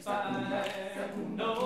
still